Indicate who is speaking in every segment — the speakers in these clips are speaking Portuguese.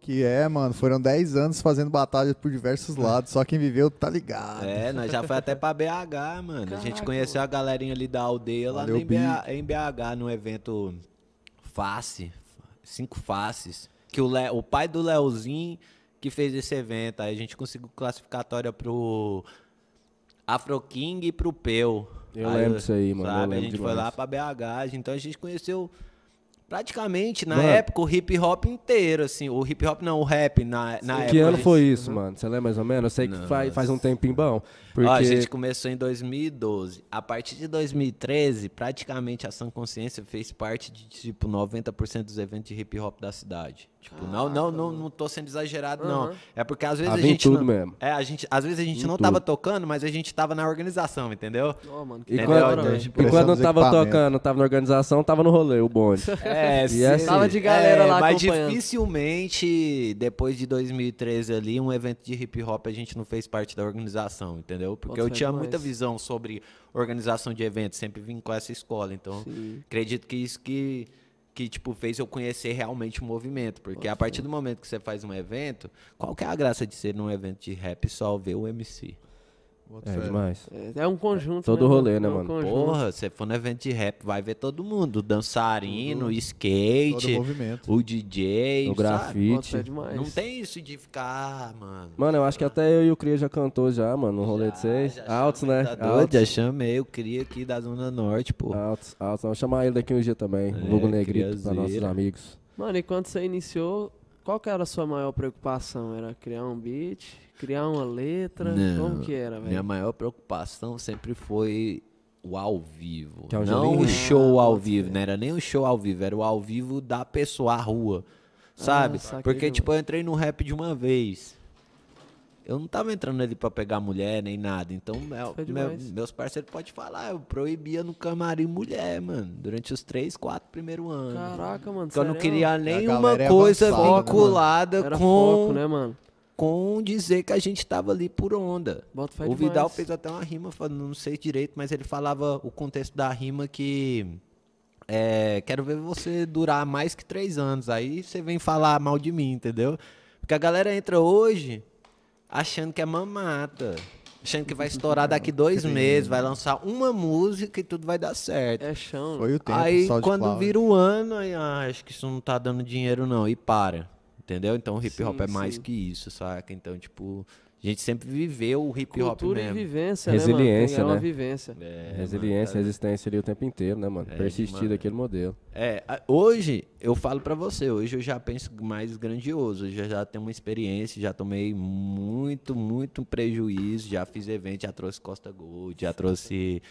Speaker 1: Que é, mano, foram 10 anos fazendo batalha por diversos lados, só quem viveu tá ligado.
Speaker 2: É, nós já foi até pra BH, mano. a gente
Speaker 3: Caraca,
Speaker 2: conheceu a galerinha ali da aldeia lá
Speaker 1: Valeu,
Speaker 2: em BH, em BH, no evento Face, Cinco Faces. Que o, Le- o pai do Leozinho que fez esse evento. Aí a gente conseguiu classificatória pro Afro King e pro Peu.
Speaker 4: Eu lembro disso aí, mano, eu
Speaker 2: Sabe? A gente foi
Speaker 4: demais.
Speaker 2: lá pra BH, então a gente conheceu praticamente, na
Speaker 4: Mano.
Speaker 2: época, o hip hop inteiro, assim. O hip hop não, o rap, na, na época.
Speaker 4: Que ano
Speaker 2: gente-
Speaker 4: foi isso, mano? Você lembra mais ou menos? Eu sei que faz, faz um tempinho bom. Porque...
Speaker 2: Ó, a gente começou em 2012. A partir de 2013, praticamente a Ação Consciência fez parte de, tipo, 90% dos eventos de hip hop da cidade. Tipo, não, não, não, não tô sendo exagerado, não. É porque às vezes
Speaker 4: Ah,
Speaker 2: a
Speaker 4: vem
Speaker 2: gente.
Speaker 4: tudo
Speaker 2: não,
Speaker 4: mesmo.
Speaker 2: É, a gente, às vezes a gente
Speaker 4: Vem
Speaker 2: não
Speaker 4: tudo.
Speaker 2: tava tocando, mas a gente tava na organização, entendeu?
Speaker 3: Ó, mano, que
Speaker 4: E
Speaker 2: Entendeu?
Speaker 4: quando,
Speaker 2: Então,
Speaker 4: e
Speaker 2: tipo,
Speaker 4: quando não tava tocando, tava na organização, tava no rolê, o bonde.
Speaker 2: É,
Speaker 4: E assim,
Speaker 3: Tava de galera lá
Speaker 2: Mas dificilmente, depois de 2013 ali, um evento de hip hop a gente não fez parte da organização, entendeu? Porque eu tinha
Speaker 3: demais.
Speaker 2: muita visão sobre organização de eventos, sempre vim com essa escola. Então, acredito que isso que, que tipo, fez eu conhecer realmente o movimento. Porque a partir do momento que você faz um evento, qual que é a graça de ser num evento de rap só ver o MC?
Speaker 4: É
Speaker 1: fé.
Speaker 4: demais.
Speaker 3: É, é um conjunto.
Speaker 4: Todo
Speaker 3: né,
Speaker 4: rolê, né,
Speaker 3: É um
Speaker 4: mano?
Speaker 3: conjunto.
Speaker 2: Porra, você for no evento de rap, vai ver todo mundo. Dançarino, skate,
Speaker 1: Todo movimento.
Speaker 2: o DJ,
Speaker 4: O grafite.
Speaker 3: fé demais.
Speaker 2: Não tem isso de ficar, mano.
Speaker 4: Mano, eu acho que até eu e o Cria já cantou já, mano, no rolê de vocês.
Speaker 2: Já
Speaker 4: Altos,
Speaker 2: chamei,
Speaker 4: né?
Speaker 2: Tá doido?
Speaker 4: Altos.
Speaker 2: Já chamei, eu queria aqui da Zona Norte, pô.
Speaker 4: Altos, altos. Vamos chamar ele daqui um dia também.
Speaker 2: É,
Speaker 4: Vulgo Negrito, pra nossos amigos.
Speaker 3: Mano, e quando você iniciou, qual que era a sua maior preocupação? Era criar um beat? Criar uma letra?
Speaker 2: Não,
Speaker 3: Como que era,
Speaker 2: Minha
Speaker 3: velho?
Speaker 2: maior preocupação sempre foi o ao vivo.
Speaker 4: Que é o
Speaker 2: não o show
Speaker 3: Ah,
Speaker 2: ao vivo, não era nem o show ao vivo, era o ao vivo da pessoa à rua. Sabe?
Speaker 3: Ah, saquei
Speaker 2: Porque, tipo, eu entrei no rap de uma vez. Eu não tava entrando ali pra pegar mulher nem nada. Então, meu- meu- meus parceiros podem falar, eu proibia no camarim mulher, mano. Durante os três, quatro primeiros anos.
Speaker 3: Caraca, mano.
Speaker 2: Porque eu não queria nenhuma coisa
Speaker 1: avançada,
Speaker 2: vinculada
Speaker 3: Era
Speaker 2: com,
Speaker 3: foco, né, mano?
Speaker 2: com dizer que a gente tava ali por onda. O Vidal
Speaker 3: demais.
Speaker 2: fez até uma rima, falando, não sei direito, mas ele falava o contexto da rima que. É, quero ver você durar mais que três anos. Aí você vem falar mal de mim, entendeu? Porque a galera entra hoje achando que é mamata. Achando que vai estourar daqui dois meses, vai lançar uma música e tudo vai dar certo.
Speaker 3: É chão.
Speaker 1: Foi o tempo,
Speaker 2: Aí
Speaker 1: só de
Speaker 2: quando
Speaker 1: Cláudio.
Speaker 2: vira o ano, aí, ah, acho que isso não tá dando dinheiro não, e para. Entendeu? Então o hip hop
Speaker 3: Sim,
Speaker 2: é mais
Speaker 3: sim.
Speaker 2: que isso, saca? Então, tipo, a gente sempre viveu o hip hop
Speaker 3: Cultura e
Speaker 2: mesmo.
Speaker 3: vivência,
Speaker 4: Resiliência,
Speaker 3: né, mano? Tem- É
Speaker 4: né?
Speaker 3: vivência.
Speaker 2: É,
Speaker 4: Resiliência,
Speaker 2: mano,
Speaker 4: resistência ali o tempo inteiro, né, mano?
Speaker 2: É
Speaker 4: Persistir daquele modelo.
Speaker 2: É, hoje, eu falo pra você, hoje eu já penso mais grandioso, eu já, já tenho uma experiência, já tomei muito, muito prejuízo, já fiz evento, já trouxe Costa Gold, já trouxe...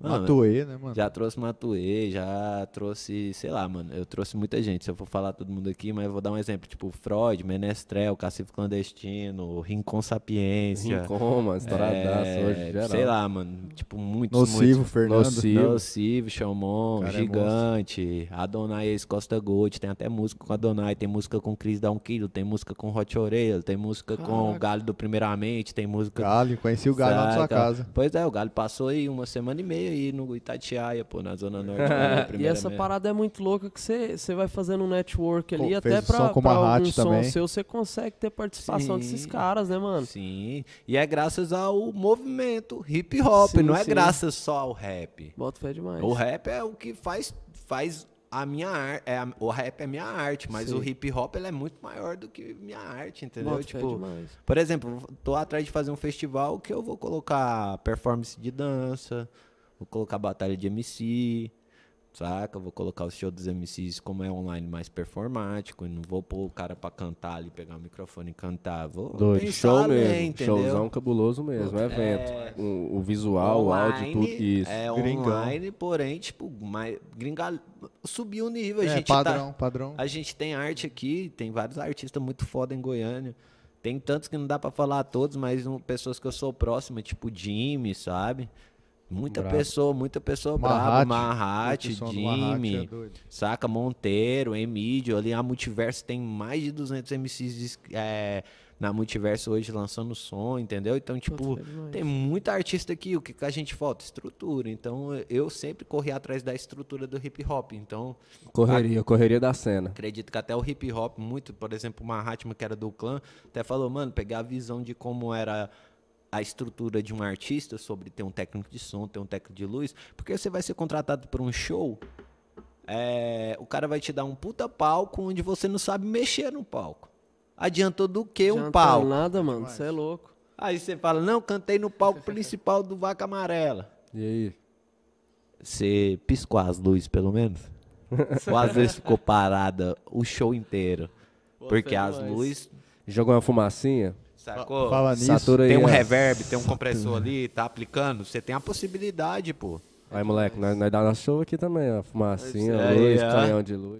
Speaker 2: Mano,
Speaker 1: Matuê, né, mano?
Speaker 2: Já trouxe Matuê, já trouxe, sei lá, mano, eu trouxe muita gente. Se eu for falar todo mundo aqui, mas eu vou dar um exemplo, tipo Freud, Menestrel, Cacifo Clandestino, Rincon Sapiência.
Speaker 4: Rincon, mano, estouradaço
Speaker 2: é,
Speaker 4: hoje, geral.
Speaker 2: Sei lá, mano, tipo, muitos,
Speaker 1: Nocivo,
Speaker 2: muitos.
Speaker 1: Fernando.
Speaker 4: Nocivo.
Speaker 2: Nocivo, Xamon,
Speaker 1: Cara, é
Speaker 2: Gigante, Adonai ex Costa Gold, tem até música com Adonai, tem música com Cris Dá um Quilo, tem música com Hot Orelha, tem música com o
Speaker 3: Caraca.
Speaker 2: Galho do Primeiramente, tem música
Speaker 1: Galho, conheci o Galho lá na sua casa.
Speaker 2: Pois é, o Galho passou aí uma semana e meia aí no Itatiaia, pô, na Zona Norte.
Speaker 3: E essa parada é muito louca que você você vai fazendo um network ali,
Speaker 1: Pô,
Speaker 3: até pra,
Speaker 1: som com
Speaker 3: pra algum som
Speaker 1: também.
Speaker 3: seu, você consegue ter participação
Speaker 2: Sim.
Speaker 3: desses caras, né, mano?
Speaker 2: Sim, e é graças ao movimento hip hop,
Speaker 3: Sim,
Speaker 2: não é
Speaker 3: sim.
Speaker 2: graças só ao rap.
Speaker 3: Bota fé demais.
Speaker 2: O rap é o que faz, faz a minha arte, é a- o rap é minha arte, mas
Speaker 3: Sim.
Speaker 2: o hip hop ele é muito maior do que minha arte, entendeu?
Speaker 3: Bota fé
Speaker 2: tipo,
Speaker 3: demais.
Speaker 2: por exemplo, tô atrás de fazer um festival que eu vou colocar performance de dança, vou colocar batalha de MC, saca? Vou colocar o show dos MCs como é online mais performático, e não vou pôr o cara pra cantar ali, pegar o microfone e cantar. Vou
Speaker 4: Doido, show
Speaker 2: além,
Speaker 4: mesmo.
Speaker 2: entendeu?
Speaker 4: Showzão cabuloso mesmo, evento. O, o visual, o áudio, tudo isso.
Speaker 2: É
Speaker 1: Gringão.
Speaker 2: online, porém, tipo, mais, gringa, subiu o nível. A
Speaker 1: É,
Speaker 2: gente tá-
Speaker 1: padrão, padrão.
Speaker 2: a gente tem arte aqui, tem vários artistas muito foda em Goiânia. Tem tantos que não dá pra falar todos, mas um, pessoas que eu sou próxima, tipo Jimmy, sabe? Muita
Speaker 4: Brabo.
Speaker 2: pessoa, muita pessoa
Speaker 1: Mahat,
Speaker 2: brava. Mahat,
Speaker 1: do Mahat é
Speaker 2: Jimmy, saca? Monteiro, Emídio. Ali a Multiverso tem mais de 200 MCs é, na Multiverso hoje lançando som, entendeu? Então, tipo,
Speaker 3: demais.
Speaker 2: tem muita artista aqui. O que, que a gente falta? Estrutura. Então, eu sempre corri atrás da estrutura do hip hop. Então,
Speaker 4: Correria, correria da cena.
Speaker 2: Acredito que até o hip hop, muito, por exemplo, o Mahatma, que era do clã, até falou, mano, pegar a visão de como era a estrutura de um artista sobre ter um técnico de som, ter um técnico de luz, porque você vai ser contratado por um show, é, o cara vai te dar um puta palco onde você não sabe mexer no palco. Adiantou do que um
Speaker 3: Adianta
Speaker 2: palco?
Speaker 3: nada, mano. Você é louco.
Speaker 2: Aí você fala, não, cantei no palco principal do Vaca Amarela.
Speaker 4: E aí?
Speaker 2: Você piscou as luzes, pelo menos? Ou às vezes ficou parada o show inteiro? Porque
Speaker 3: fé
Speaker 2: as luzes
Speaker 4: Jogou uma fumacinha?
Speaker 2: Sacou?
Speaker 1: Fala nisso.
Speaker 4: Satura aí.
Speaker 2: Tem um
Speaker 4: ó.
Speaker 2: reverb, tem um compressor ali, tá aplicando. Você tem a possibilidade, pô.
Speaker 4: Aí, moleque, nós, nós dá nosso show aqui também, ó. Fumacinha, luz, canhão de luz.